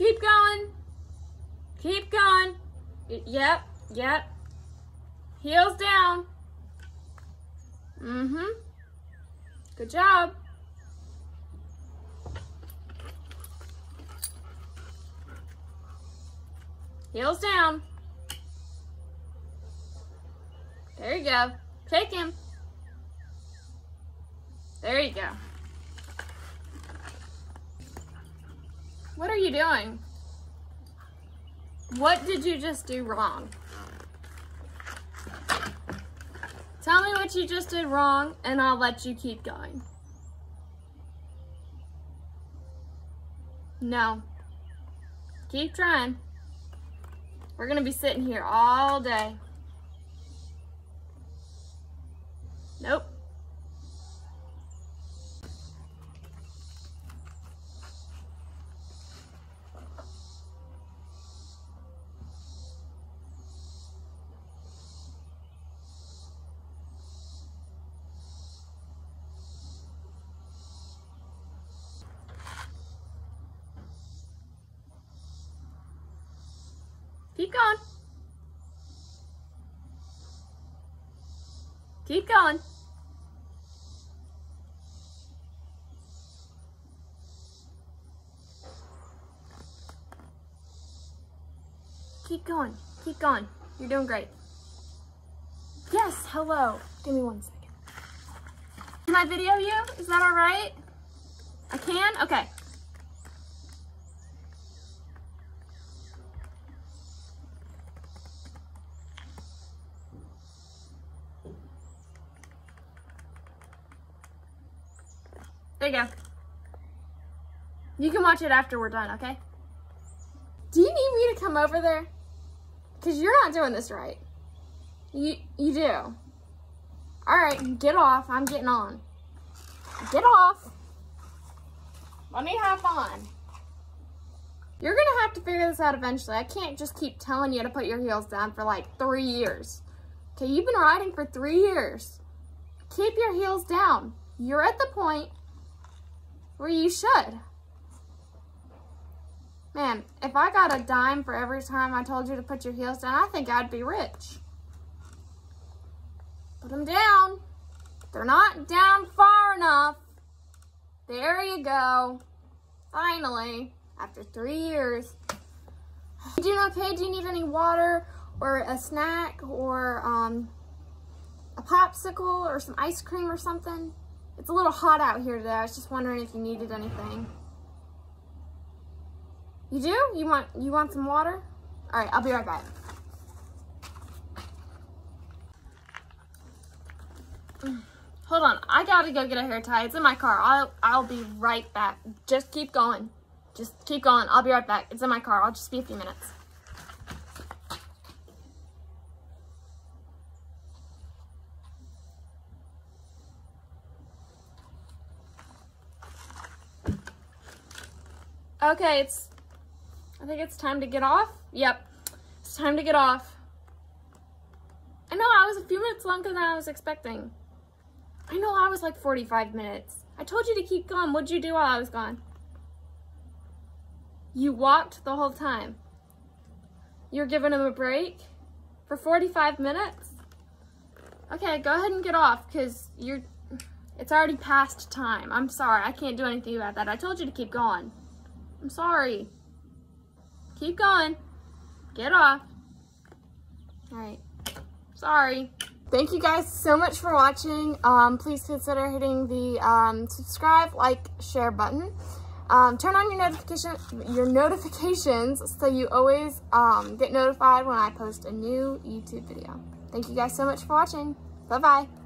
Keep going. Keep going. Yep, yep. Heels down. Mm-hmm. Good job. Heels down. There you go. Take him. There you go. What are you doing? What did you just do wrong? Tell me what you just did wrong and I'll let you keep going. No. Keep trying. We're gonna be sitting here all day. Nope. Keep going. Keep going. Keep going. Keep going. You're doing great. Yes, hello. Give me one second. Can I video you? Is that all right? I can? Okay. There you go. You can watch it after we're done, okay? Do you need me to come over there? Because you're not doing this right. You, you do. All right, get off. I'm getting on. Get off. Let me have fun. You're going to have to figure this out eventually. I can't just keep telling you to put your heels down for like three years. Okay, you've been riding for three years. Keep your heels down. You're at the point where you should. Man, if I got a dime for every time I told you to put your heels down, I think I'd be rich. Put them down. They're not down far enough. There you go. Finally, after three years. You doing okay? Do you need any water or a snack or um, a popsicle or some ice cream or something? It's a little hot out here today. I was just wondering if you needed anything. You do? You want you want some water? All right, I'll be right back. Hold on, I gotta go get a hair tie. It's in my car. I'll I'll be right back. Just keep going. Just keep going. I'll be right back. It's in my car. I'll just be a few minutes. Okay, it's I think it's time to get off. Yep, it's time to get off. I know I was a few minutes longer than I was expecting. I know I was like 45 minutes. I told you to keep going. What'd you do while I was gone? You walked the whole time. You're giving him a break for 45 minutes? Okay, go ahead and get off because you're, it's already past time. I'm sorry. I can't do anything about that. I told you to keep going. I'm sorry. Keep going. Get off. All right. Sorry. Thank you guys so much for watching. Um, please consider hitting the um, subscribe, like, share button. Um, turn on your notification, your notifications so you always um, get notified when I post a new YouTube video. Thank you guys so much for watching. Bye-bye.